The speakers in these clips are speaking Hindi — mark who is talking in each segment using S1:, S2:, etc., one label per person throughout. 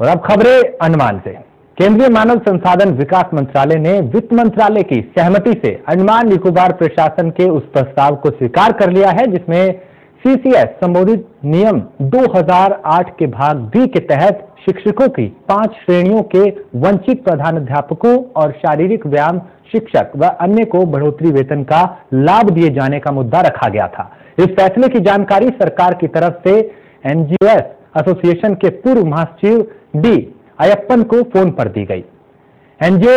S1: और अब खबरें अंडमान से। केंद्रीय मानव संसाधन विकास मंत्रालय ने वित्त मंत्रालय की सहमति से अंडमान निकोबार प्रशासन के उस प्रस्ताव को स्वीकार कर लिया है, जिसमें सीसीएस संबोधित नियम 2008 के भाग बी के तहत शिक्षकों की पाँच श्रेणियों के वंचित प्रधानाध्यापकों और शारीरिक व्यायाम शिक्षक व अन्य को बढ़ोतरी वेतन का लाभ दिए जाने का मुद्दा रखा गया था। इस फैसले की जानकारी सरकार की तरफ़ से एनजीओएस एसोसिएशन के पूर्व महासचिव डी, अयप्पन को फ़ोन पर दी गई। एनजीओ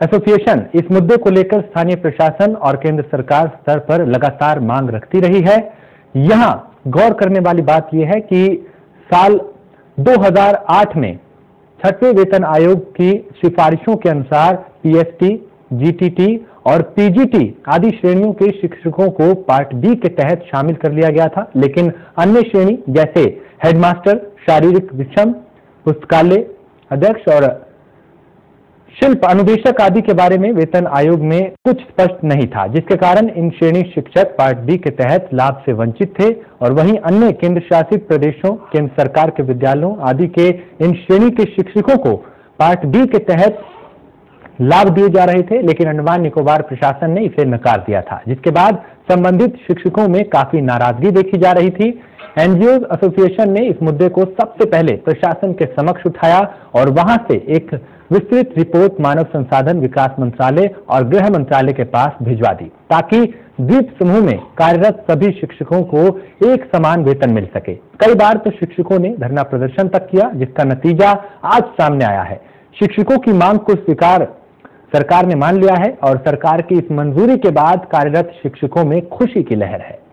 S1: एसोसिएशन इस मुद्दे को लेकर स्थानीय प्रशासन और केंद्र सरकार स्तर पर लगातार मांग रखती रही है। यहाँ गौर करने वाली बात यह है कि साल 2008 में छठवें वेतन आयोग की सिफारिशों के अनुसार पीएसटी जीटीटी और पीजीटी आदि श्रेणियों के शिक्षकों को पार्ट बी के तहत शामिल कर लिया गया था। लेकिन अन्य श्रेणी जैसे हेडमास्टर, शारीरिक विषम पुस्तकालय, अध्यक्ष और शिल्प अनुदेशक आदि के बारे में वेतन आयोग में कुछ स्पष्ट नहीं था, जिसके कारण इन श्रेणी शिक्षक पार्ट बी के तहत लाभ से वंचित थे और वहीं अन्य केंद्र शासित प्रदेशों, केंद्र सरकार के विद्यालयों आदि के इन श्रेणी के शिक्षकों को पार्ट बी के तहत लाभ दिए जा रहे थे, लेकिन अंडमान निकोबार प्रशासन ने इसे नकार दिया था, जिसके बाद संबंधित शिक्षकों में काफ़ी नाराज़गी देखी जा रही थी। एनजीओ एसोसिएशन ने इस मुद्दे को सबसे पहले प्रशासन के समक्ष उठाया और वहाँ से एक विस्तृत रिपोर्ट मानव संसाधन विकास मंत्रालय और गृह मंत्रालय के पास भिजवा दी, ताकि द्वीप समूह में कार्यरत सभी शिक्षकों को एक समान वेतन मिल सके। कई बार तो शिक्षकों ने धरना प्रदर्शन तक किया, जिसका नतीजा आज सामने आया है। शिक्षकों की मांग को स्वीकार सरकार ने मान लिया है और सरकार की इस मंजूरी के बाद कार्यरत शिक्षकों में खुशी की लहर है।